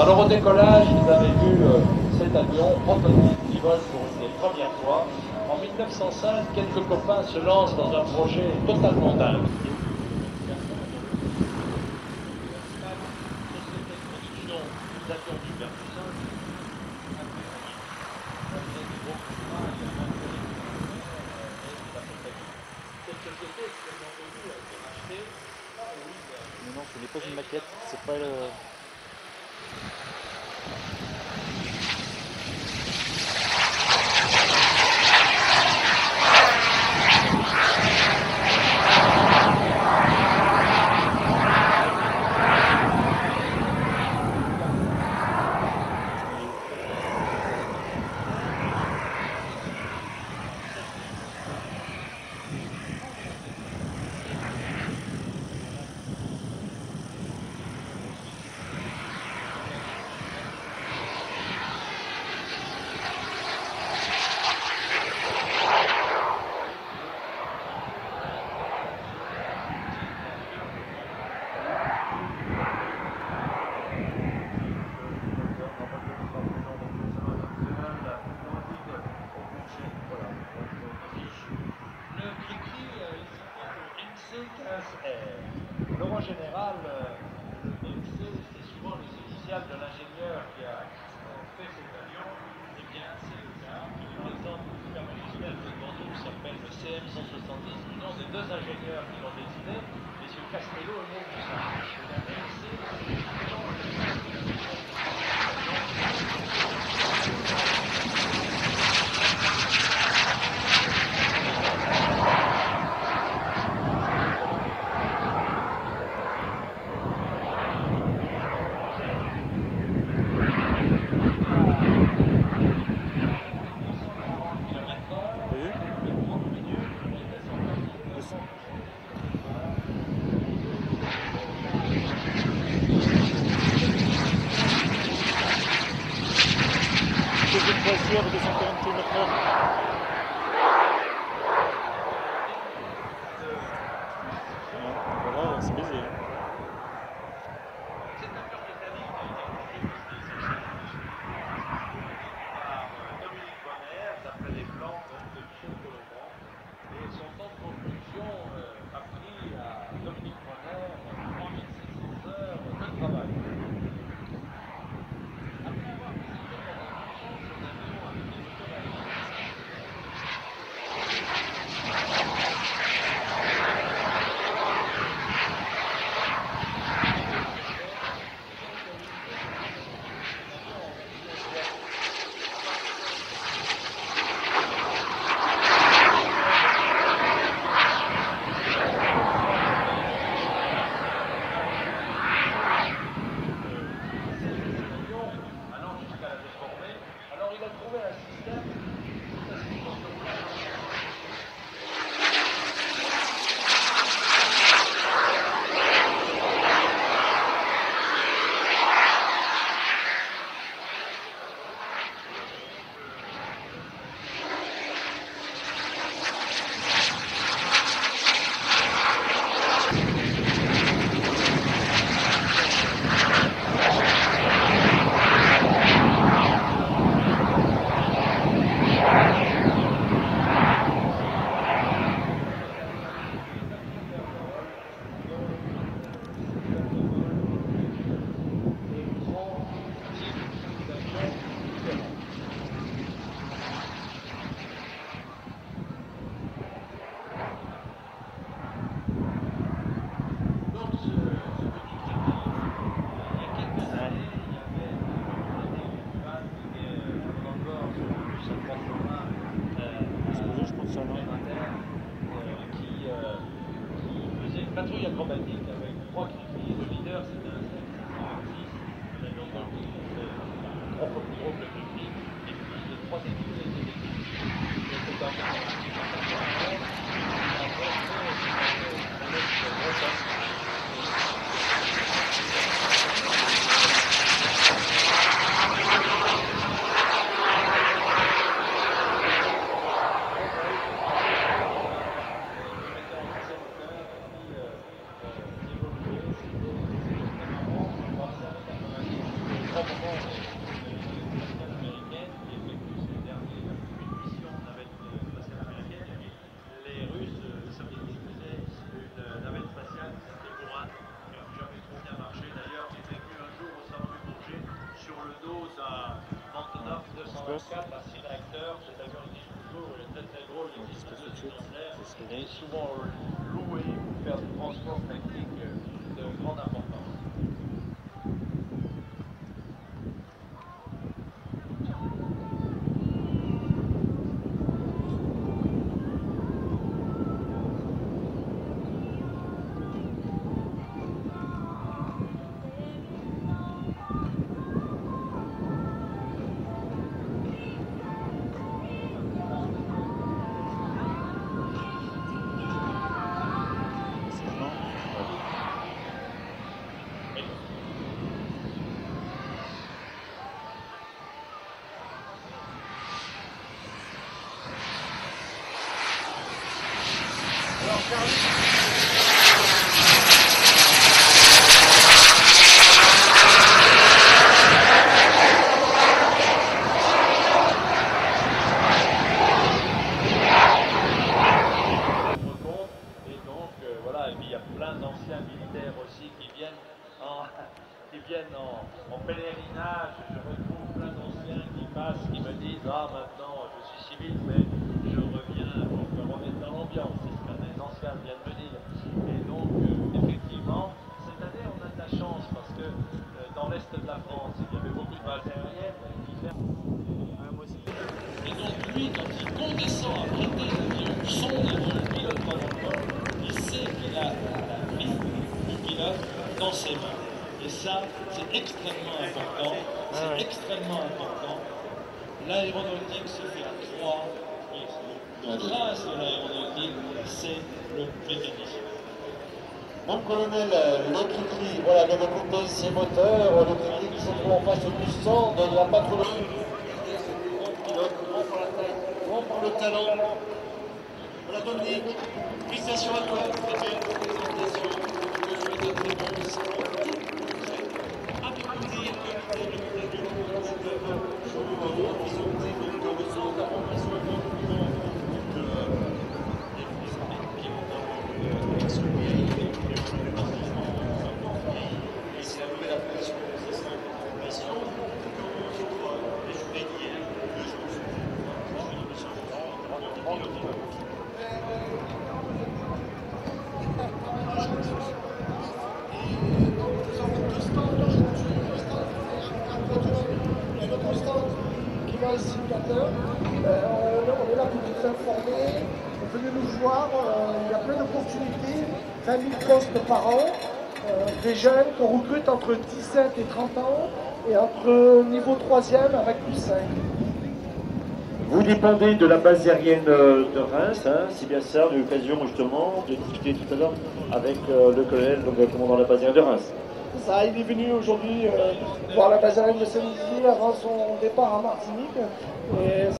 Alors au décollage, vous avez vu euh, cet avion prototype qui vole pour premières fois. En 1905, quelques copains se lancent dans un projet totalement dingue. Non, ce n'est pas une maquette, c'est pas le... L'euro général, le MC, c'est souvent les initiales de l'ingénieur qui a fait cet avion. Eh bien, c'est le cas. Par exemple, le magistral de Bordeaux s'appelle le CM170. Le nom des deux ingénieurs qui l'ont décidé, M. Castello et voiture de 240 km/h. patrouille acrobatique avec trois cris, le leader c'était un souvent loué pour faire du transport tactique de grande importance. Qui viennent en, pèlerinage. Je retrouve plein d'anciens qui passent, qui me disent Ah, maintenant je suis civil, mais je reviens pour me remettre dans l'ambiance. C'est ce qu'un des anciens vient de me dire. Et donc, euh, effectivement, cette année on a de la chance parce que euh, dans l'est de la France, il y avait beaucoup de bases aériennes qui et donc lui, quand il condescend à prêter l'avion, son avion, le pilote pas encore, il sait qu'il a la vie du pilote dans ses mains. Et ça, c'est extrêmement important. C'est extrêmement important. L'aéronautique se fait à trois. Le prince de l'aéronautique, c'est le mécanicien. Mon colonel, le Kiki, voilà, de compter ses moteurs. Le Kiki qui se trouve en face du stand de la patrouille. Pilote, droit pour la tête, droit pour le talon. Voilà Dominique, félicitations à toi, très belle présentation. Je te souhaite un très bon mission. Avec plaisir, invité le ministre du Monde, qui sont montés donc dans le centre d'information et de document. Donc, euh, les qui ont exclu et c'est la nouvelle appellation de ces centres d'information. Comment sur les juvéniers, le jour qui va ici, simulateur. Euh, on est là pour vous informer. Venez nous voir. euh, il y a plein d'opportunités. 20 000 postes par an. Des jeunes qu'on recrute entre 17 et 30 ans et entre niveau 3e avec plus 5. Vous dépendez de la base aérienne euh, de Reims, hein, c'est bien ça, on a eu l'occasion justement de discuter tout à l'heure avec euh, le colonel, donc le commandant de la base aérienne de Reims. Ça, il est venu aujourd'hui euh, voir la base aérienne de Saint-Dizier avant son départ à Martinique. Et